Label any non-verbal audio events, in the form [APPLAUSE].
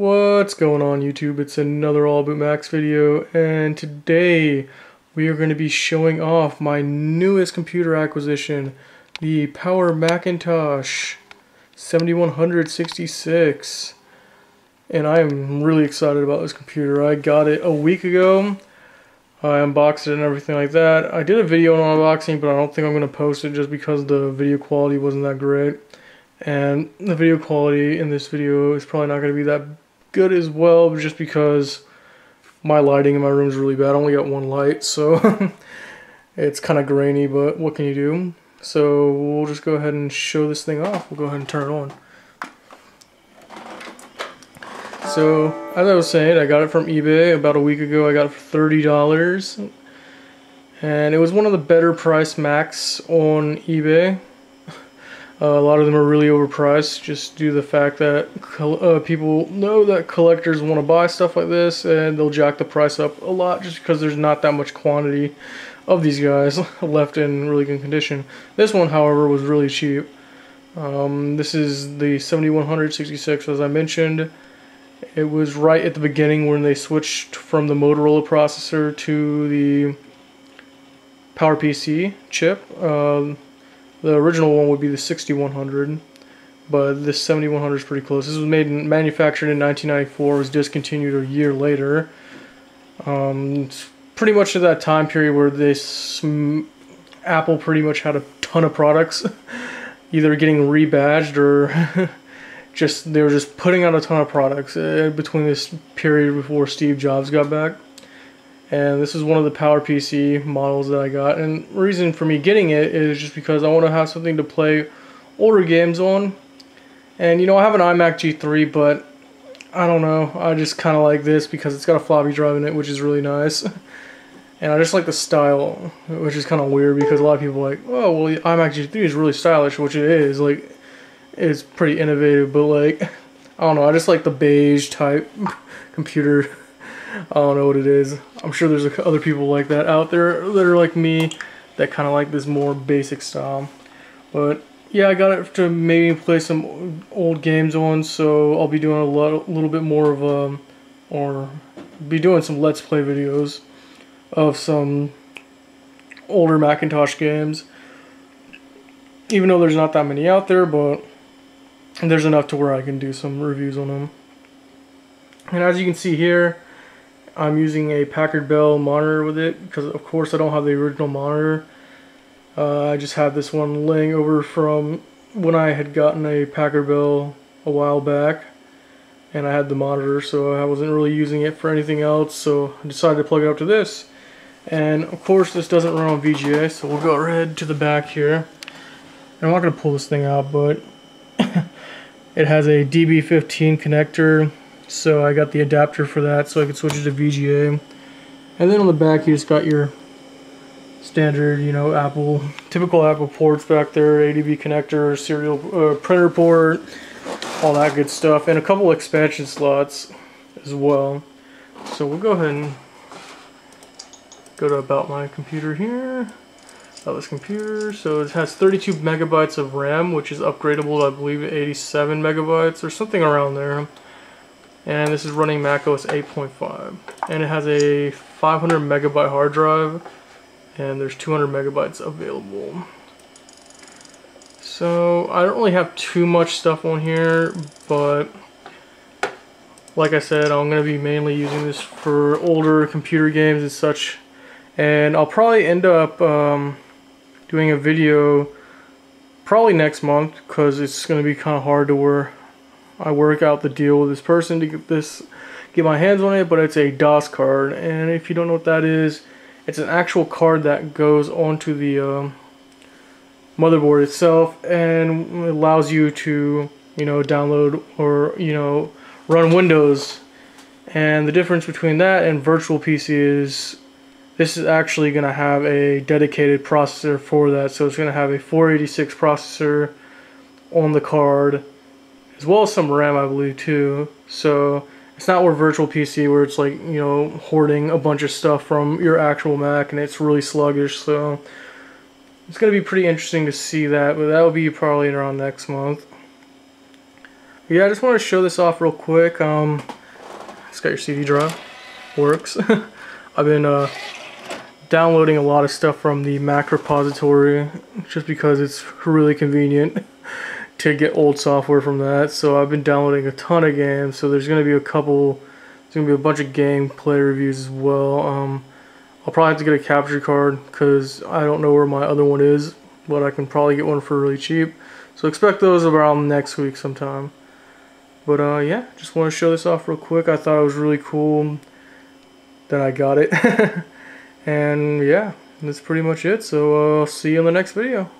What's going on YouTube? It's another All About Macs video and today we are going to be showing off my newest computer acquisition, the Power Macintosh 7166 and I am really excited about this computer. I got it a week ago. I unboxed it and everything like that. I did a video on unboxing but I don't think I'm going to post it just because the video quality wasn't that great and the video quality in this video is probably not going to be that good as well, just because my lighting in my room is really bad. I only got one light, so [LAUGHS] it's kind of grainy, but what can you do? So we'll just go ahead and show this thing off. We'll go ahead and turn it on. So, as I was saying, I got it from eBay about a week ago. I got it for $30. And it was one of the better price Macs on eBay. Uh, a lot of them are really overpriced just due to the fact that uh, people know that collectors want to buy stuff like this and they'll jack the price up a lot just because there's not that much quantity of these guys [LAUGHS] left in really good condition. This one, however, was really cheap. Um, this is the 7166 as I mentioned. It was right at the beginning when they switched from the Motorola processor to the PowerPC chip. Uh, the original one would be the 6100, but this 7100 is pretty close. This was made and manufactured in 1994, was discontinued a year later. Um, it's pretty much at that time period where this Apple pretty much had a ton of products, [LAUGHS] either getting rebadged or [LAUGHS] just they were just putting out a ton of products uh, between this period before Steve Jobs got back and this is one of the PowerPC models that I got. And reason for me getting it is just because I want to have something to play older games on. And you know I have an iMac G3 but I don't know. I just kind of like this because it's got a floppy drive in it which is really nice. [LAUGHS] And I just like the style which is kind of weird because a lot of people like oh well iMac G3 is really stylish which it is. Like it's pretty innovative but like [LAUGHS] I don't know. I just like the beige type [LAUGHS] computer I don't know what it is. I'm sure there's other people like that out there that are like me that kind of like this more basic style. But yeah, I got it to maybe play some old games on, so I'll be doing a, lot, a little bit more of a, um, or be doing some Let's Play videos of some older Macintosh games. Even though there's not that many out there, but there's enough to where I can do some reviews on them. And as you can see here, I'm using a Packard Bell monitor with it because of course I don't have the original monitor. Uh, I just have this one laying over from when I had gotten a Packard Bell a while back and I had the monitor so I wasn't really using it for anything else so I decided to plug it up to this and of course this doesn't run on VGA so we'll go ahead to the back here and I'm not going to pull this thing out but [LAUGHS] it has a DB15 connector so I got the adapter for that so I could switch it to VGA. And then on the back you just got your standard, you know, Apple, typical Apple ports back there, ADB connector, serial uh, printer port, all that good stuff, and a couple expansion slots as well. So we'll go ahead and go to about my computer here. About this computer, so it has 32 megabytes of RAM, which is upgradable, I believe, 87 megabytes or something around there and this is running macOS 8.5 and it has a 500 megabyte hard drive and there's 200 megabytes available. So I don't really have too much stuff on here but like I said I'm gonna be mainly using this for older computer games and such. And I'll probably end up um, doing a video probably next month because it's gonna be kind of hard to where I work out the deal with this person to get this, get my hands on it, but it's a DOS card. And if you don't know what that is, it's an actual card that goes onto the uh, motherboard itself and allows you to, you know, download or, you know, run Windows. And the difference between that and virtual PC is this is actually going to have a dedicated processor for that. So it's going to have a 486 processor on the card as well as some RAM, I believe, too. So it's not where virtual PC where it's like, you know, hoarding a bunch of stuff from your actual Mac and it's really sluggish. So it's going to be pretty interesting to see that, but that will be probably around next month. yeah, I just want to show this off real quick. Um, it's got your CD drive, works. [LAUGHS] I've been uh, downloading a lot of stuff from the Mac repository just because it's really convenient [LAUGHS] to get old software from that. So I've been downloading a ton of games. So there's going to be a couple, there's going to be a bunch of gameplay reviews as well. Um, I'll probably have to get a capture card because I don't know where my other one is, but I can probably get one for really cheap. So expect those around next week sometime. But uh, yeah, just want to show this off real quick. I thought it was really cool that I got it. [LAUGHS] and yeah, that's pretty much it. So uh, I'll see you in the next video.